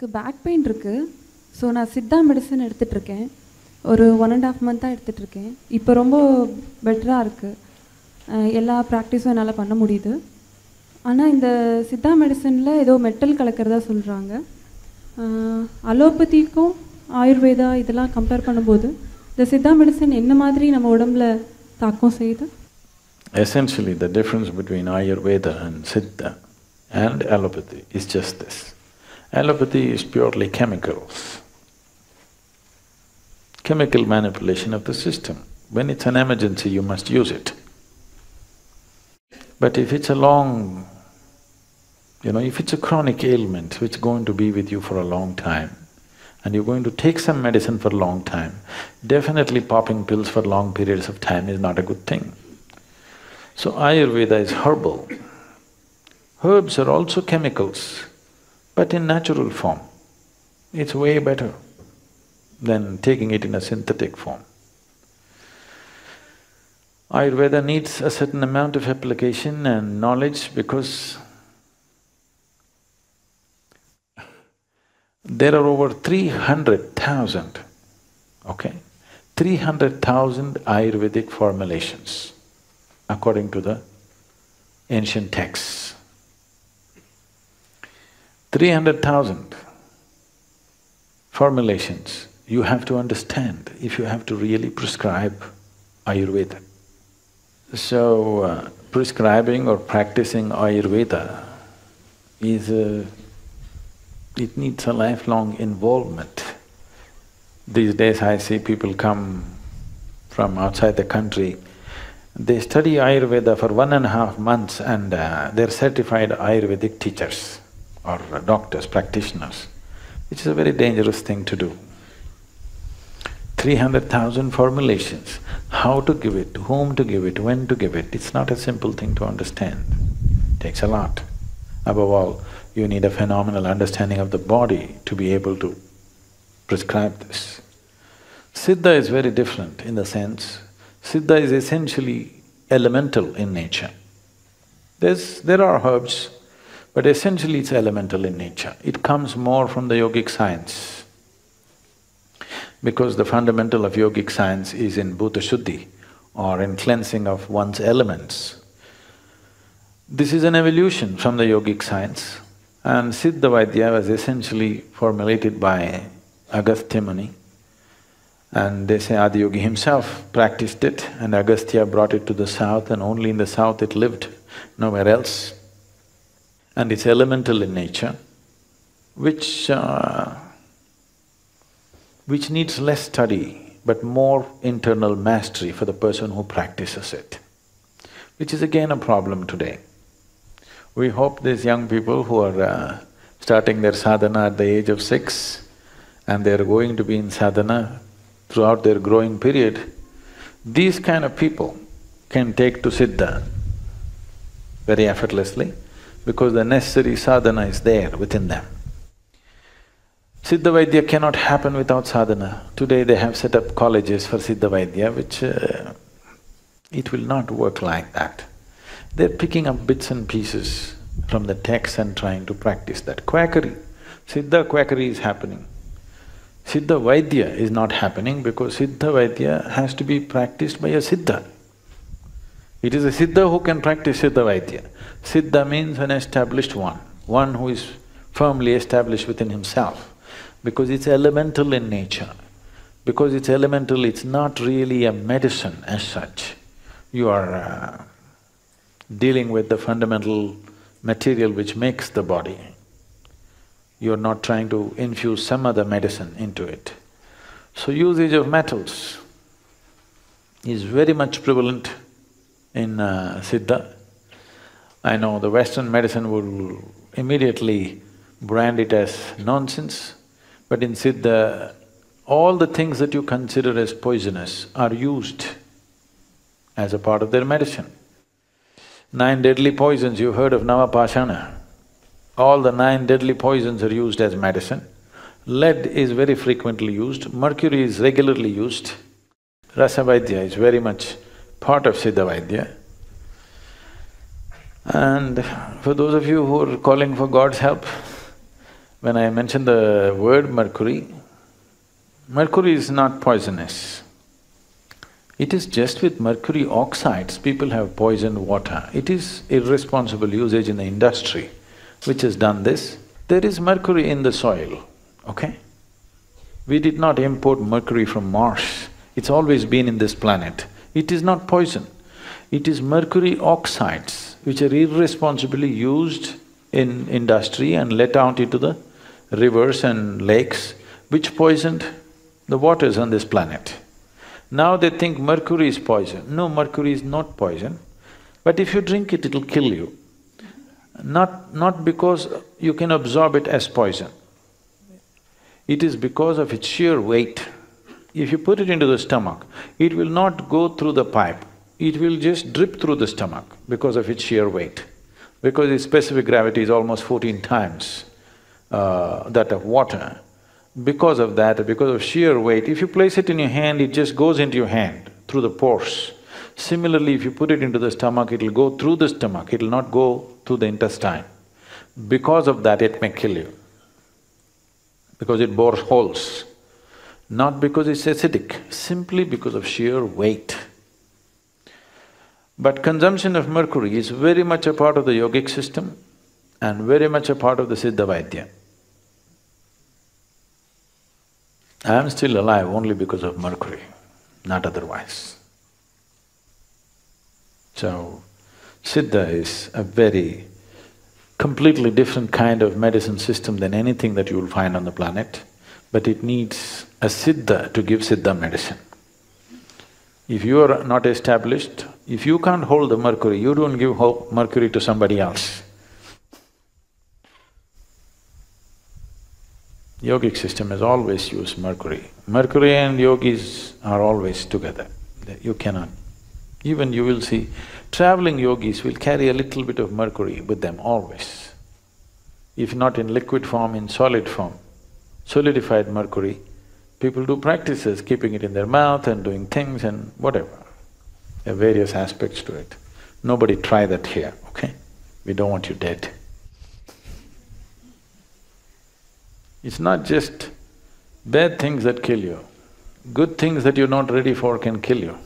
எனக்கு back pain இருக்குது so நான் சித்தா மெடிசன் எடுத்துகிட்ருக்கேன் ஒரு ஒன் அண்ட் ஆஃப் மந்த்தாக எடுத்துகிட்ருக்கேன் இப்போ ரொம்ப பெட்டராக இருக்குது எல்லா ப்ராக்டிஸும் என்னால் பண்ண முடியுது. ஆனால் இந்த சித்தா மெடிசனில் ஏதோ மெட்டல் கலக்கிறதா சொல்கிறாங்க அலோபதிக்கும் ஆயுர்வேதா இதெல்லாம் கம்பேர் பண்ணும்போது இந்த சித்தா மெடிசன் என்ன மாதிரி நம்ம உடம்புல தாக்கம் செய்யுது? Essentially, the difference between Ayurveda and Siddha and allopathy is just this. Allopathy is purely chemicals, chemical manipulation of the system. When it's an emergency, you must use it. But if it's a long, you know, if it's a chronic ailment which is going to be with you for a long time, and you're going to take some medicine for a long time, definitely popping pills for long periods of time is not a good thing. So Ayurveda is herbal. Herbs are also chemicals, but in natural form. It's way better than taking it in a synthetic form. Ayurveda needs a certain amount of application and knowledge because there are over three hundred thousand, okay, three hundred thousand Ayurvedic formulations according to the ancient texts. Three hundred thousand formulations you have to understand if you have to really prescribe Ayurveda. So, uh, prescribing or practicing Ayurveda is a… it needs a lifelong involvement. These days I see people come from outside the country, they study Ayurveda for one and a half months and uh, they're certified Ayurvedic teachers or doctors, practitioners, which is a very dangerous thing to do. Three hundred thousand formulations, how to give it, to whom to give it, when to give it, it's not a simple thing to understand, It takes a lot. Above all, you need a phenomenal understanding of the body to be able to prescribe this. Siddha is very different in the sense, Siddha is essentially elemental in nature. There's… there are herbs, but essentially it's elemental in nature. It comes more from the yogic science because the fundamental of yogic science is in bhuta shuddhi or in cleansing of one's elements. This is an evolution from the yogic science and Siddha Vaidya was essentially formulated by Agastya Muni and they say Adiyogi himself practiced it and Agastya brought it to the south and only in the south it lived, nowhere else. And it's elemental in nature, which uh, which needs less study but more internal mastery for the person who practices it, which is again a problem today. We hope these young people who are uh, starting their sadhana at the age of six and they're going to be in sadhana throughout their growing period, these kind of people can take to Siddha very effortlessly because the necessary sadhana is there within them. Siddha Vaidya cannot happen without sadhana. Today they have set up colleges for Siddha Vaidya, which uh, it will not work like that. They're picking up bits and pieces from the text and trying to practice that. Quackery, Siddha quackery is happening. Siddha Vaidya is not happening because Siddha Vaidya has to be practiced by a Siddha. It is a Siddha who can practice Siddha Vaidya. Siddha means an established one, one who is firmly established within himself because it's elemental in nature. Because it's elemental, it's not really a medicine as such. You are uh, dealing with the fundamental material which makes the body. You're not trying to infuse some other medicine into it. So usage of metals is very much prevalent in uh, Siddha. I know the Western medicine will immediately brand it as nonsense, but in Siddha, all the things that you consider as poisonous are used as a part of their medicine. Nine deadly poisons, you've heard of Navapashana. All the nine deadly poisons are used as medicine. Lead is very frequently used, mercury is regularly used. Rasa Vaidya is very much part of Siddha Vaidya. And for those of you who are calling for God's help, When I mention the word mercury, mercury is not poisonous. It is just with mercury oxides, people have poisoned water. It is irresponsible usage in the industry which has done this. There is mercury in the soil, okay? We did not import mercury from Mars, it's always been in this planet. It is not poison. It is mercury oxides which are irresponsibly used in industry and let out into the rivers and lakes, which poisoned the waters on this planet. Now they think mercury is poison. No, mercury is not poison, but if you drink it, it'll kill you. Not… not because you can absorb it as poison. It is because of its sheer weight. If you put it into the stomach, it will not go through the pipe, it will just drip through the stomach because of its sheer weight. Because its specific gravity is almost fourteen times uh, that of water. Because of that, because of sheer weight, if you place it in your hand, it just goes into your hand through the pores. Similarly, if you put it into the stomach, it'll go through the stomach, it'll not go through the intestine. Because of that, it may kill you, because it bores holes. Not because it's acidic, simply because of sheer weight. But consumption of mercury is very much a part of the yogic system and very much a part of the Siddha Vaidya. I am still alive only because of mercury, not otherwise. So, Siddha is a very completely different kind of medicine system than anything that you will find on the planet, but it needs a Siddha to give Siddha medicine. If you are not established, if you can't hold the mercury, you don't give mercury to somebody else. Yogic system has always used mercury. Mercury and yogis are always together. You cannot… Even you will see, traveling yogis will carry a little bit of mercury with them always. If not in liquid form, in solid form, solidified mercury, people do practices, keeping it in their mouth and doing things and whatever. There are various aspects to it. Nobody try that here, okay? We don't want you dead. It's not just bad things that kill you, good things that you're not ready for can kill you.